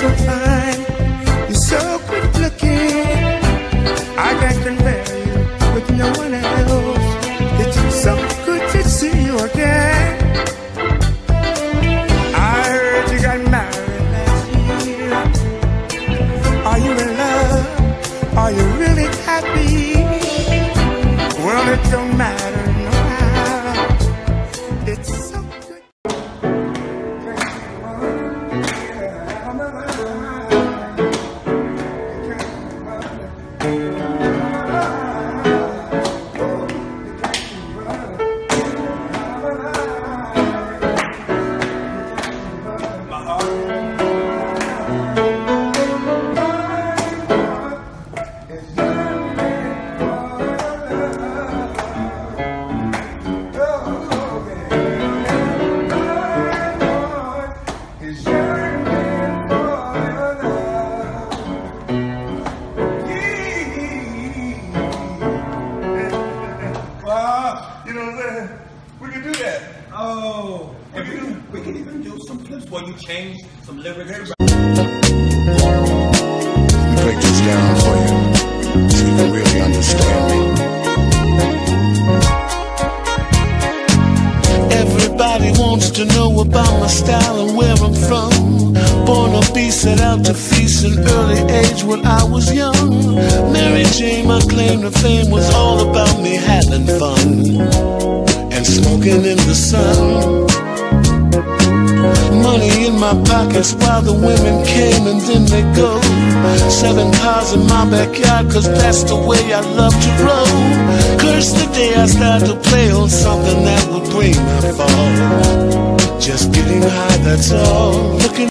so. some lyrics. Break this down for you so you can really understand me. Everybody wants to know about my style and where I'm from. Born a beast and out to feast in early age when I was young. Mary Jane, my claim to fame was all about me having fun and smoking in the sun. Money in my pockets while the women came and then they go. Seven cars in my backyard, cause that's the way I love to roll. Curse the day I start to play on something that will bring my fall. Just getting high, that's all. Looking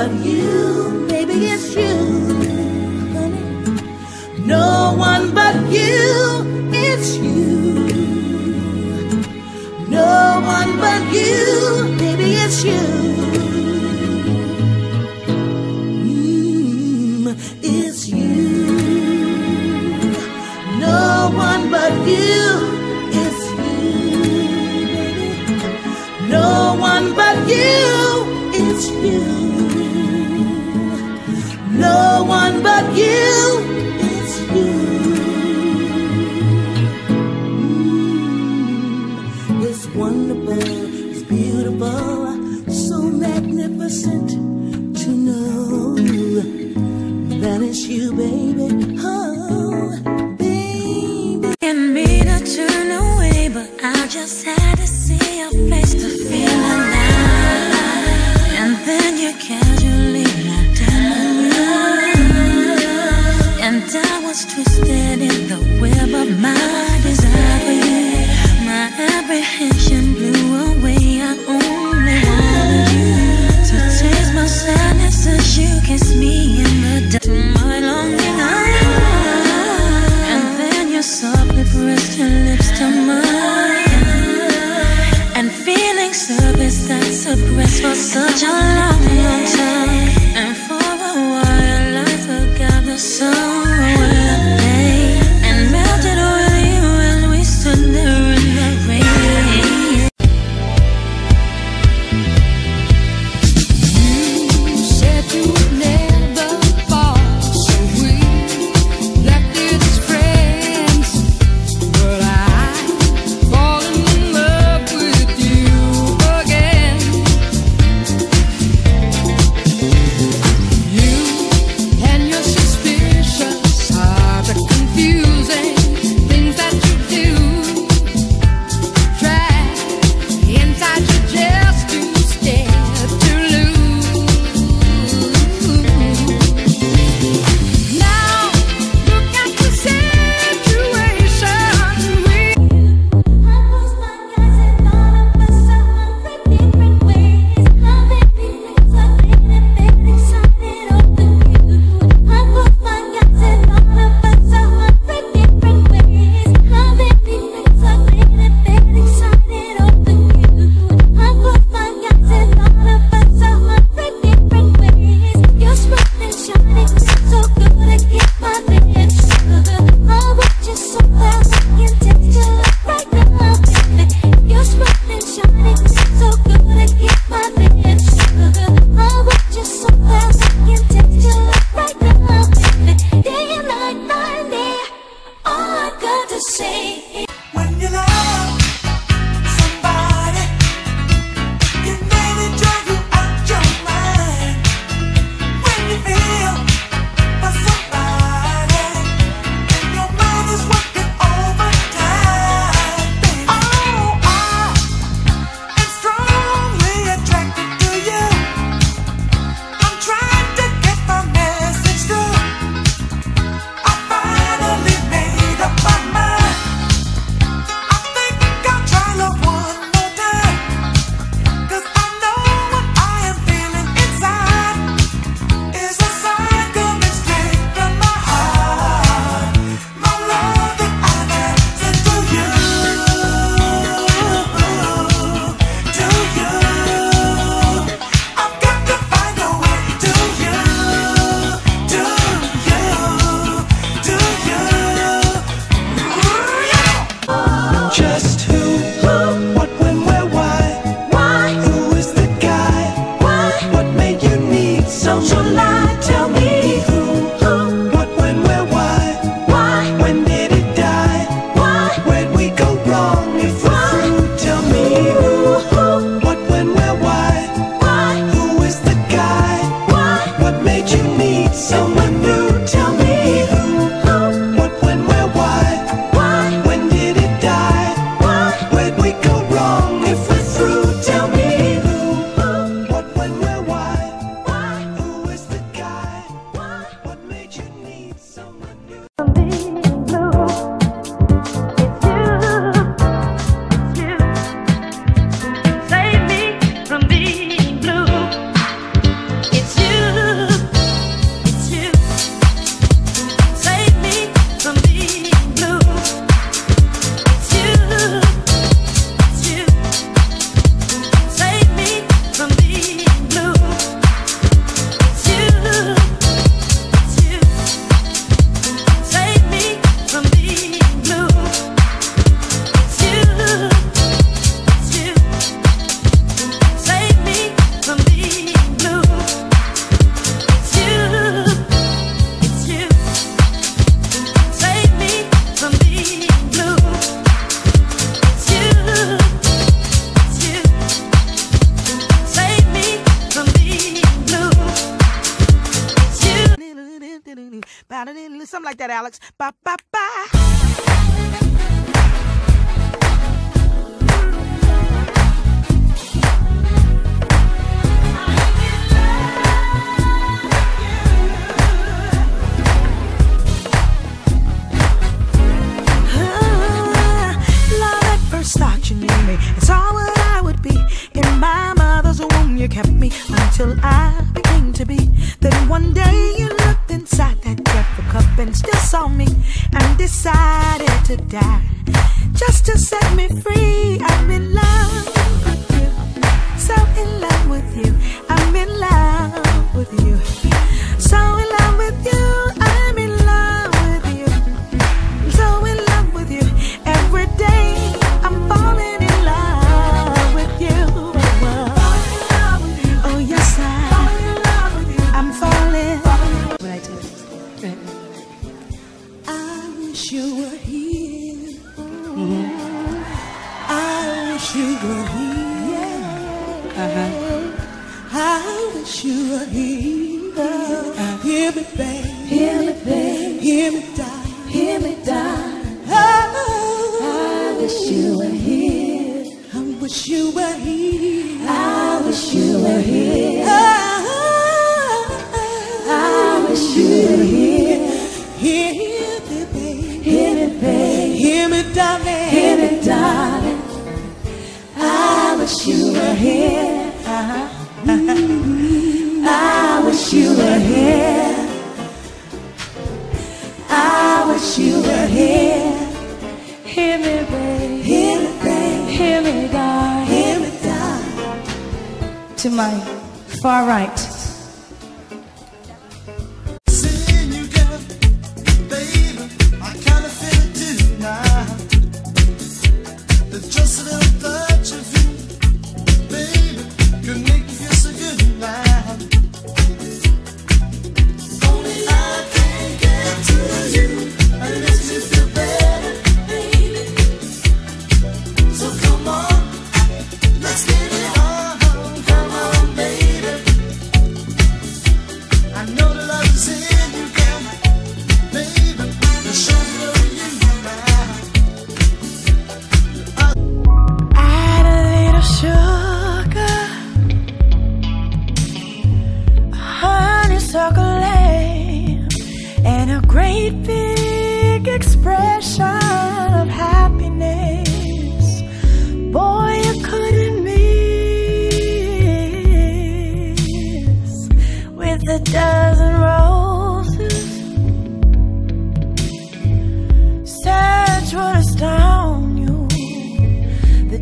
but you, baby, it's you, honey. No one but you, it's you. No one but you, baby, it's you. Something like that, Alex. Ba ba ba. You kept me until I became to be. Then one day you looked inside that dreadful cup and still saw me and decided to die. Just to set me free, I'm in love with you. So in love with you. I'm in love with you. Wish you were here. Hear me, babe. Hear me, babe. Hear me, darling. Hear me, darling. I wish you were here. I wish you were here. I wish you were here. I wish you were here. Hear me, babe. Hear me, babe. Hear me, darling. Hear me, darling. I wish you were here. I wish you were here. Hear me, babe. Hear me, babe. Hear me, darling. Hear me, darling. To my far right.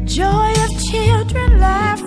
Joy of children laughing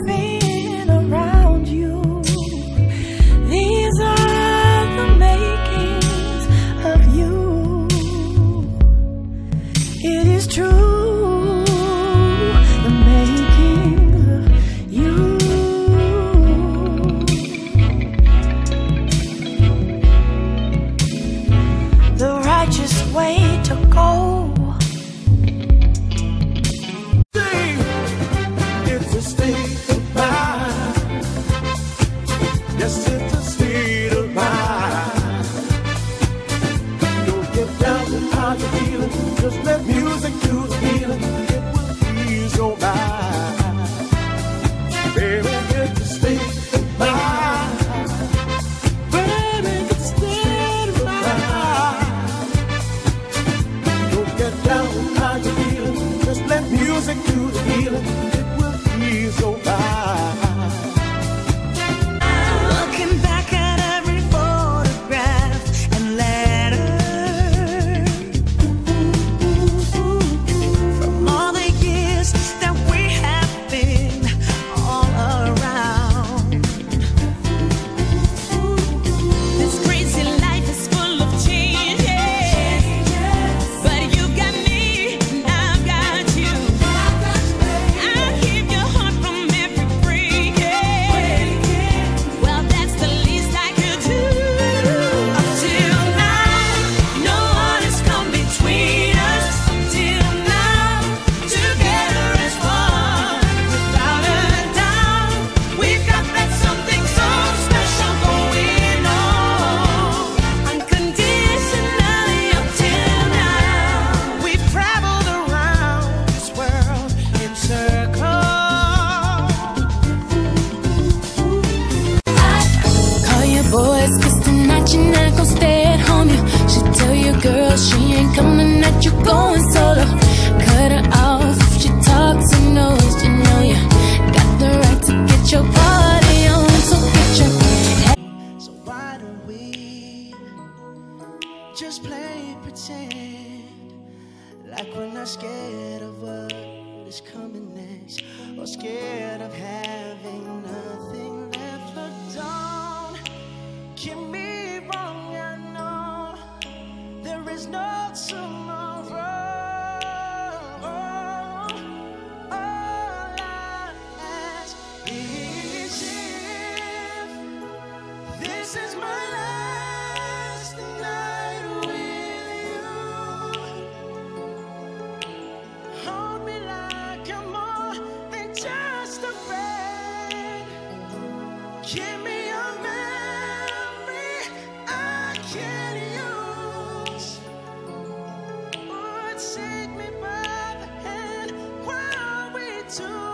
take me by the hand while we two.